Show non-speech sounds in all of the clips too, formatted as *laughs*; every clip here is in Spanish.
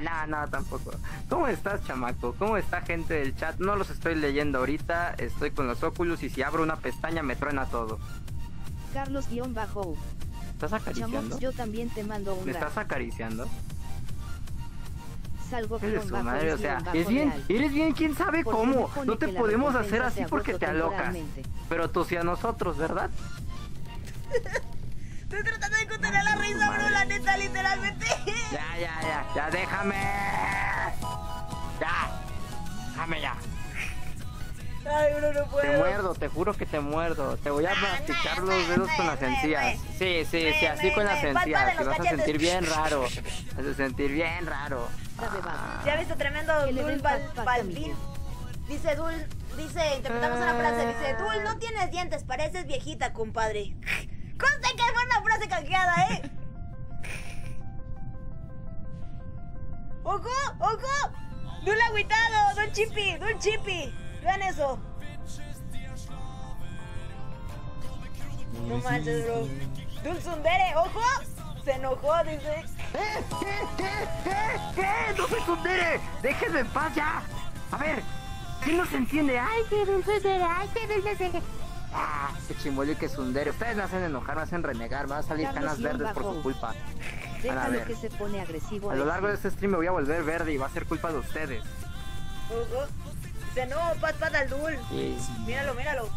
Nah, nah, no, tampoco. ¿Cómo estás, chamaco? ¿Cómo está gente del chat? No los estoy leyendo ahorita. Estoy con los Oculus y si abro una pestaña me truena todo. Carlos-Bajo. ¿Estás acariciando? Chamox, yo también te mando un ¿Me estás acariciando? Salgo Eres su bajo madre, o es sea, es bien, real. eres bien, quién sabe cómo. No te podemos hacer así porque te alocas. Pero tú sí a nosotros, ¿verdad? *laughs* Estoy tratando de contener la risa, bro, la neta, literalmente. Ya, ya, ya, ya, déjame. Ya. Déjame ya. Ay, bro, no Te puedo. muerdo, te juro que te muerdo. Te voy a Ah, masticar los dedos con las encías. Sí, sí, sí, así con las encías. Te vas a sentir bien raro. Vas a sentir bien raro. Va. ¿Ya has visto tremendo Dul Balvin? Dice Dul, dice, interpretamos una frase, dice, Ah. Dul, no tienes dientes, pareces viejita, compadre. *laughs* Conste que fue una frase canjeada, ¿eh? ¡Ojo! ¡Ojo! ¡Dul agüitado! ¡Dul chipi! ¡Dul chipi! Vean eso. No manches, bro. ¡Dul sundere! ¡Ojo! Se enojó, dice. ¿Qué? ¿Qué? ¿Qué? ¿Qué? ¿Qué? ¡No soy Sundere! ¡Déjenme en paz ya! A ver, ¿quién nos entiende? ¡Ay, qué dulce ¡Ay, qué dulce ¡Ah! ¡Qué chimbolo y qué Sundere! Ustedes me hacen enojar, me hacen renegar, me van a salir canas verdes por su culpa. Déjalo ver. que se pone agresivo. A lo largo de este stream me voy a volver verde y va a ser culpa de ustedes. Dice, no, pat pat al Dul. Míralo, míralo.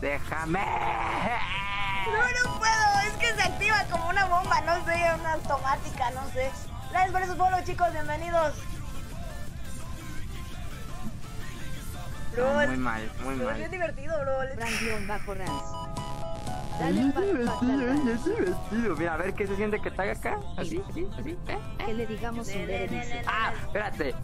déjame. No, no puedo. Es que se activa como una bomba, no sé, una automática, no sé. Gracias por esos bolos, chicos. Bienvenidos. Bro, No, es, muy mal, muy bro, es mal. bien divertido, bro. Fran-Bajo Rans. Dale tal. vestido. Mira, a ver qué se siente que haga acá. Así, así, así. ¿eh? Que le digamos un dice. Ah, espérate.